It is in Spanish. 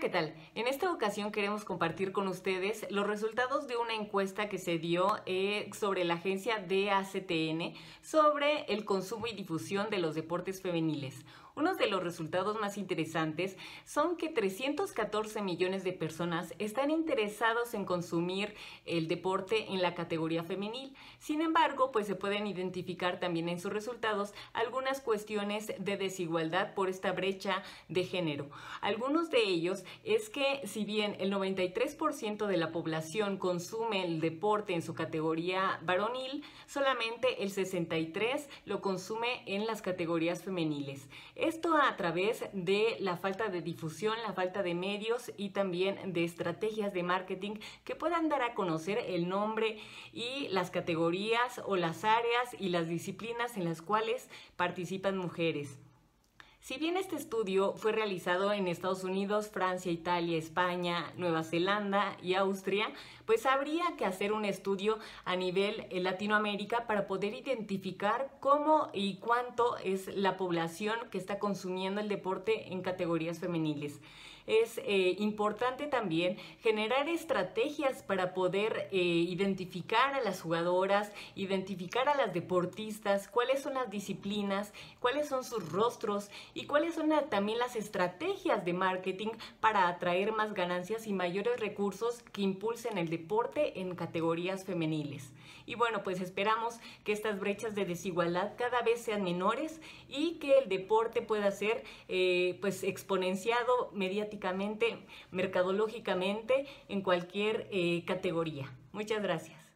¿qué tal? En esta ocasión queremos compartir con ustedes los resultados de una encuesta que se dio eh, sobre la agencia DACTN sobre el consumo y difusión de los deportes femeniles. Uno de los resultados más interesantes son que 314 millones de personas están interesados en consumir el deporte en la categoría femenil. Sin embargo, pues se pueden identificar también en sus resultados algunas cuestiones de desigualdad por esta brecha de género. Algunos de ellos es que si bien el 93% de la población consume el deporte en su categoría varonil, solamente el 63% lo consume en las categorías femeniles. Esto a través de la falta de difusión, la falta de medios y también de estrategias de marketing que puedan dar a conocer el nombre y las categorías o las áreas y las disciplinas en las cuales participan mujeres. Si bien este estudio fue realizado en Estados Unidos, Francia, Italia, España, Nueva Zelanda y Austria, pues habría que hacer un estudio a nivel eh, Latinoamérica para poder identificar cómo y cuánto es la población que está consumiendo el deporte en categorías femeniles. Es eh, importante también generar estrategias para poder eh, identificar a las jugadoras, identificar a las deportistas, cuáles son las disciplinas, cuáles son sus rostros y cuáles son también las estrategias de marketing para atraer más ganancias y mayores recursos que impulsen el deporte en categorías femeniles. Y bueno, pues esperamos que estas brechas de desigualdad cada vez sean menores y que el deporte pueda ser eh, pues exponenciado mediáticamente, mercadológicamente en cualquier eh, categoría. Muchas gracias.